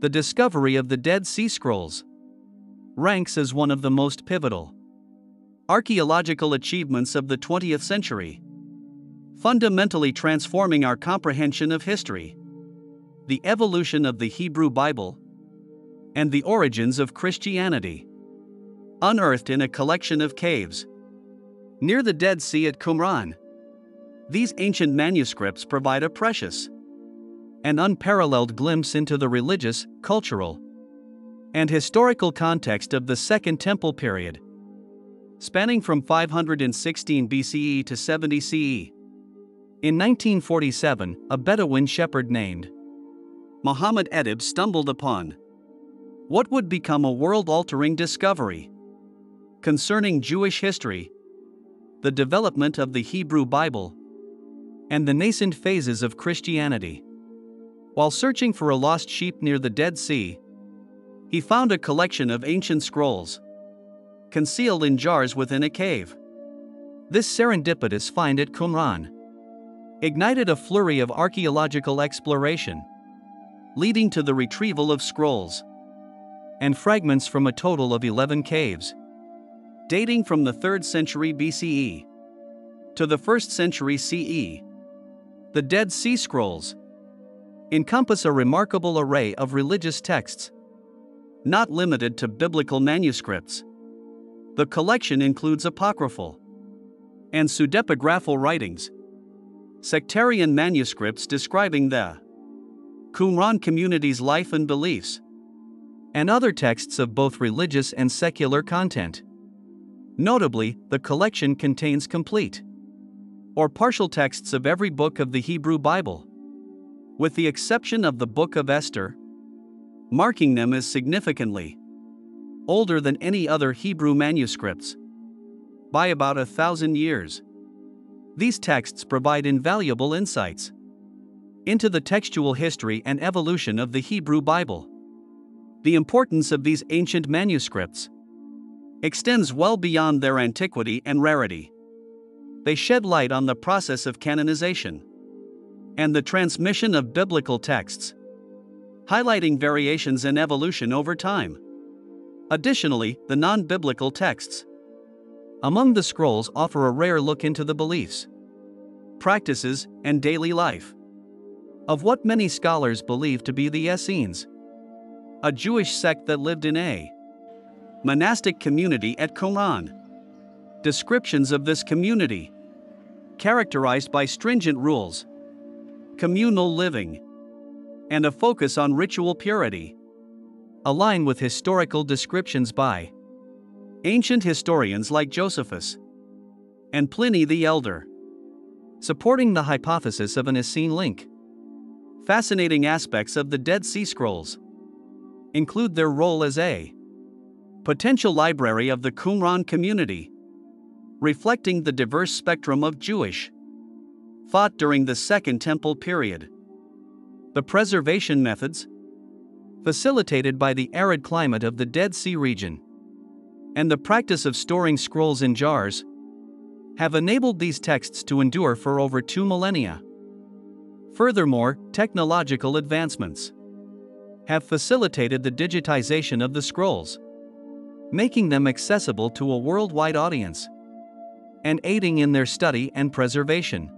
The discovery of the Dead Sea Scrolls ranks as one of the most pivotal archaeological achievements of the 20th century, fundamentally transforming our comprehension of history, the evolution of the Hebrew Bible, and the origins of Christianity. Unearthed in a collection of caves near the Dead Sea at Qumran. These ancient manuscripts provide a precious and unparalleled glimpse into the religious, cultural, and historical context of the Second Temple period, spanning from 516 BCE to 70 CE. In 1947, a Bedouin shepherd named Muhammad Edib stumbled upon what would become a world altering discovery concerning Jewish history, the development of the Hebrew Bible, and the nascent phases of Christianity. While searching for a lost sheep near the Dead Sea, he found a collection of ancient scrolls concealed in jars within a cave. This serendipitous find at Qumran ignited a flurry of archaeological exploration, leading to the retrieval of scrolls and fragments from a total of 11 caves, dating from the 3rd century BCE to the 1st century CE. The Dead Sea Scrolls encompass a remarkable array of religious texts, not limited to biblical manuscripts. The collection includes apocryphal and pseudepigraphal writings, sectarian manuscripts describing the Qumran community's life and beliefs, and other texts of both religious and secular content. Notably, the collection contains complete or partial texts of every book of the Hebrew Bible, with the exception of the Book of Esther, marking them as significantly older than any other Hebrew manuscripts by about a thousand years. These texts provide invaluable insights into the textual history and evolution of the Hebrew Bible. The importance of these ancient manuscripts extends well beyond their antiquity and rarity. They shed light on the process of canonization and the transmission of biblical texts, highlighting variations in evolution over time. Additionally, the non biblical texts among the scrolls offer a rare look into the beliefs, practices, and daily life of what many scholars believe to be the Essenes a Jewish sect that lived in a monastic community at Qumran. Descriptions of this community, characterized by stringent rules, communal living, and a focus on ritual purity, align with historical descriptions by ancient historians like Josephus and Pliny the Elder, supporting the hypothesis of an Essene link. Fascinating aspects of the Dead Sea Scrolls include their role as a potential library of the Qumran community, reflecting the diverse spectrum of Jewish thought during the Second Temple period. The preservation methods, facilitated by the arid climate of the Dead Sea region, and the practice of storing scrolls in jars, have enabled these texts to endure for over two millennia. Furthermore, technological advancements have facilitated the digitization of the scrolls, making them accessible to a worldwide audience and aiding in their study and preservation.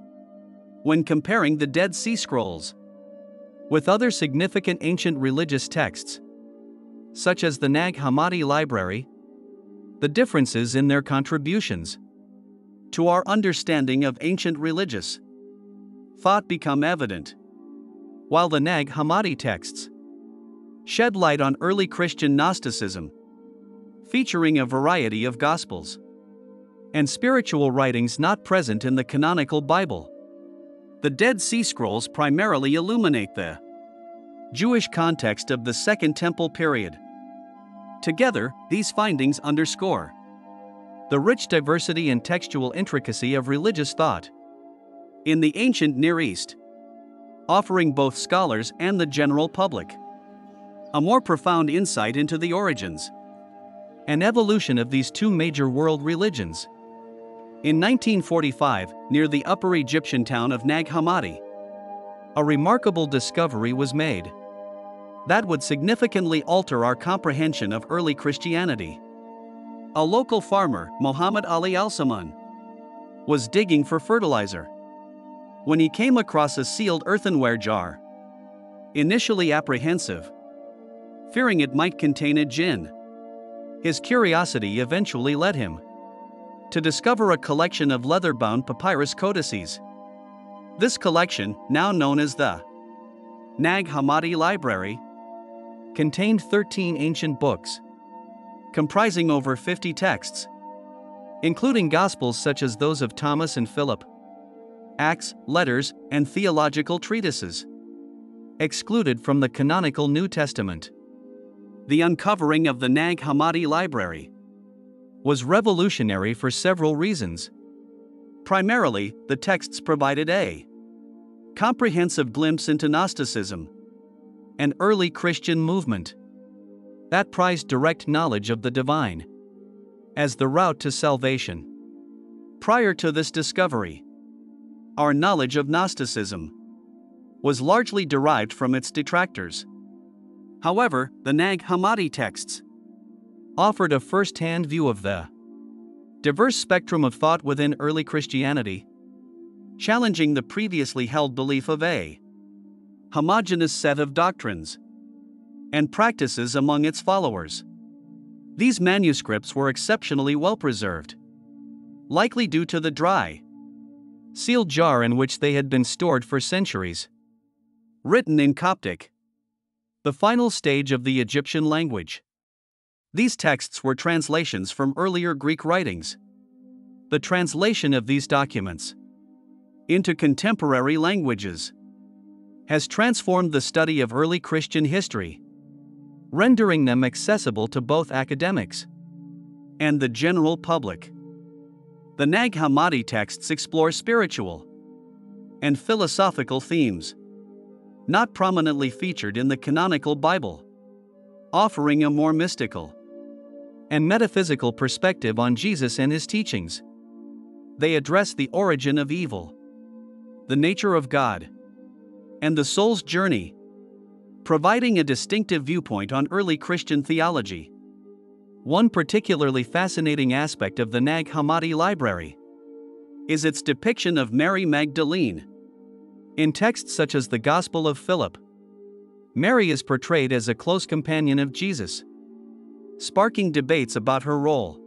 When comparing the Dead Sea Scrolls with other significant ancient religious texts, such as the Nag Hammadi Library, the differences in their contributions to our understanding of ancient religious thought become evident. While the Nag Hammadi texts shed light on early Christian Gnosticism, featuring a variety of Gospels and spiritual writings not present in the canonical Bible. The Dead Sea Scrolls primarily illuminate the Jewish context of the Second Temple period. Together, these findings underscore the rich diversity and textual intricacy of religious thought in the ancient Near East, offering both scholars and the general public a more profound insight into the origins and evolution of these two major world religions. In 1945, near the upper Egyptian town of Nag Hammadi, a remarkable discovery was made. that would significantly alter our comprehension of early Christianity. A local farmer, Muhammad Ali Al Saman, was digging for fertilizer when he came across a sealed earthenware jar. Initially apprehensive, fearing it might contain a jinn, his curiosity eventually led him to discover a collection of leather bound papyrus codices. This collection, now known as the Nag Hammadi Library, contained 13 ancient books, comprising over 50 texts, including Gospels such as those of Thomas and Philip, Acts, letters, and theological treatises, excluded from the canonical New Testament. The uncovering of the Nag Hammadi Library was revolutionary for several reasons. Primarily, the texts provided a comprehensive glimpse into Gnosticism, an early Christian movement that prized direct knowledge of the divine as the route to salvation. Prior to this discovery, our knowledge of Gnosticism was largely derived from its detractors. However, the Nag Hammadi texts offered a first hand view of the diverse spectrum of thought within early Christianity challenging the previously held belief of a homogeneous set of doctrines and practices among its followers. These manuscripts were exceptionally well preserved, likely due to the dry, sealed jar in which they had been stored for centuries. Written in Coptic, the final stage of the Egyptian language. These texts were translations from earlier Greek writings. The translation of these documents into contemporary languages has transformed the study of early Christian history, rendering them accessible to both academics and the general public. The Nag Hammadi texts explore spiritual and philosophical themes, not prominently featured in the canonical Bible, offering a more mystical and metaphysical perspective on Jesus and his teachings. They address the origin of evil the nature of God, and the soul's journey, providing a distinctive viewpoint on early Christian theology. One particularly fascinating aspect of the Nag Hammadi library is its depiction of Mary Magdalene. In texts such as the Gospel of Philip, Mary is portrayed as a close companion of Jesus, sparking debates about her role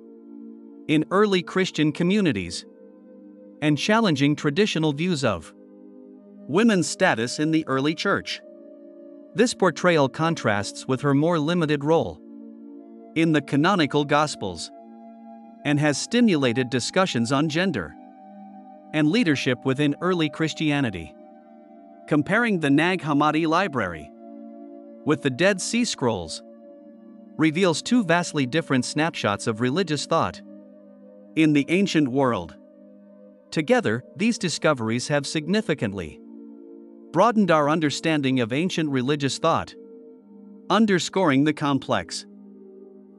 in early Christian communities and challenging traditional views of women's status in the early church. This portrayal contrasts with her more limited role in the canonical Gospels and has stimulated discussions on gender and leadership within early Christianity. Comparing the Nag Hammadi library with the Dead Sea Scrolls reveals two vastly different snapshots of religious thought in the ancient world. Together, these discoveries have significantly broadened our understanding of ancient religious thought, underscoring the complex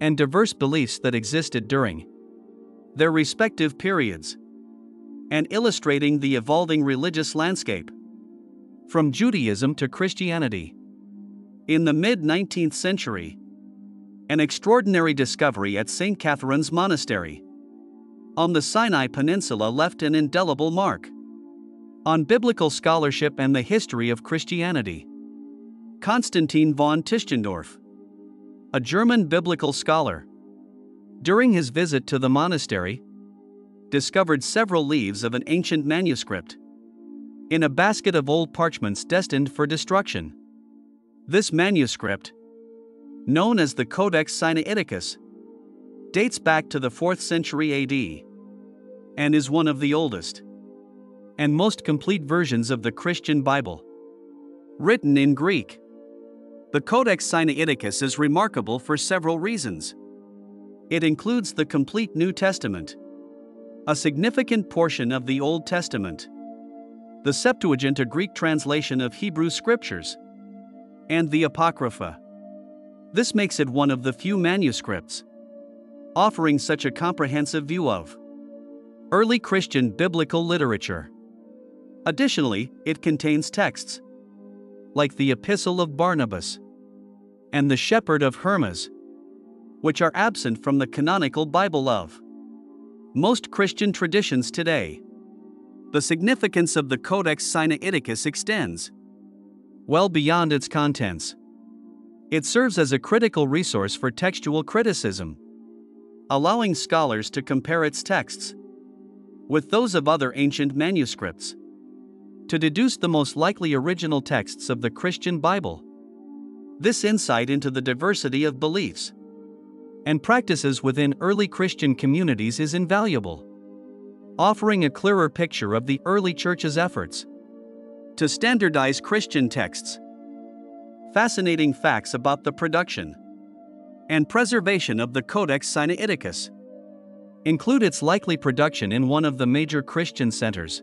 and diverse beliefs that existed during their respective periods, and illustrating the evolving religious landscape from Judaism to Christianity. In the mid 19th century, an extraordinary discovery at St. Catherine's Monastery on the Sinai Peninsula left an indelible mark on biblical scholarship and the history of Christianity. Konstantin von Tischendorf, a German biblical scholar, during his visit to the monastery, discovered several leaves of an ancient manuscript in a basket of old parchments destined for destruction. This manuscript, known as the Codex Sinaiticus, dates back to the 4th century AD and is one of the oldest and most complete versions of the Christian Bible. Written in Greek, the Codex Sinaiticus is remarkable for several reasons. It includes the complete New Testament, a significant portion of the Old Testament, the Septuagint, a Greek translation of Hebrew scriptures, and the Apocrypha. This makes it one of the few manuscripts offering such a comprehensive view of early Christian biblical literature. Additionally, it contains texts like the Epistle of Barnabas, and the Shepherd of Hermas, which are absent from the canonical Bible of most Christian traditions today. The significance of the Codex Sinaiticus extends well beyond its contents. It serves as a critical resource for textual criticism, allowing scholars to compare its texts with those of other ancient manuscripts to deduce the most likely original texts of the Christian Bible. This insight into the diversity of beliefs and practices within early Christian communities is invaluable, offering a clearer picture of the early church's efforts to standardize Christian texts. Fascinating facts about the production and preservation of the Codex Sinaiticus include its likely production in one of the major Christian centers,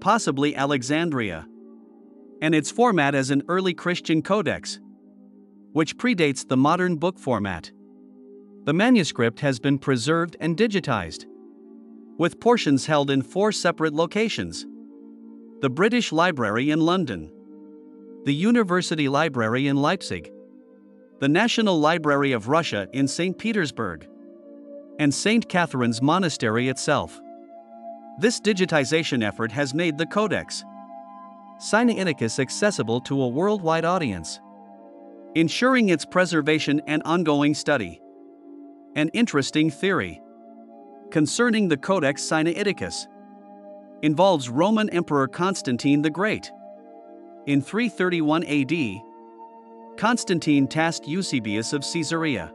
possibly Alexandria, and its format as an early Christian codex, which predates the modern book format. The manuscript has been preserved and digitized, with portions held in four separate locations the British Library in London, the University Library in Leipzig, the National Library of Russia in St. Petersburg, and St. Catherine's Monastery itself. This digitization effort has made the Codex Sinaiticus accessible to a worldwide audience, ensuring its preservation and ongoing study. An interesting theory concerning the Codex Sinaiticus involves Roman Emperor Constantine the Great. In 331 AD, Constantine tasked Eusebius of Caesarea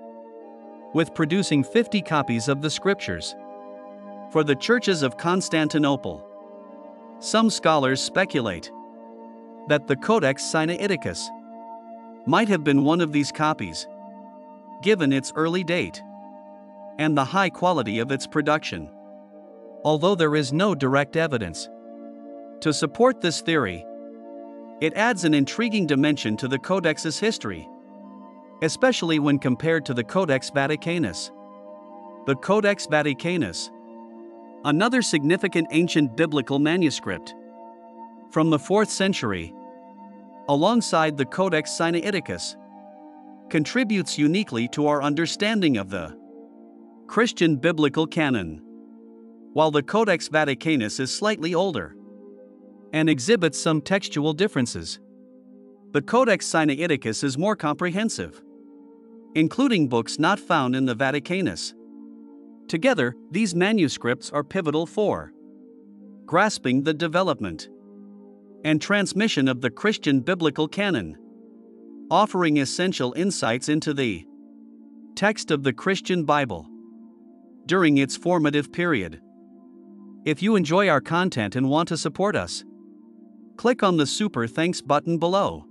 with producing 50 copies of the scriptures for the churches of Constantinople. Some scholars speculate that the Codex Sinaiticus might have been one of these copies, given its early date and the high quality of its production although there is no direct evidence. To support this theory, it adds an intriguing dimension to the Codex's history, especially when compared to the Codex Vaticanus. The Codex Vaticanus, another significant ancient biblical manuscript from the 4th century, alongside the Codex Sinaiticus, contributes uniquely to our understanding of the Christian biblical canon while the Codex Vaticanus is slightly older and exhibits some textual differences. But Codex Sinaiticus is more comprehensive, including books not found in the Vaticanus. Together, these manuscripts are pivotal for grasping the development and transmission of the Christian biblical canon, offering essential insights into the text of the Christian Bible during its formative period. If you enjoy our content and want to support us, click on the Super Thanks button below.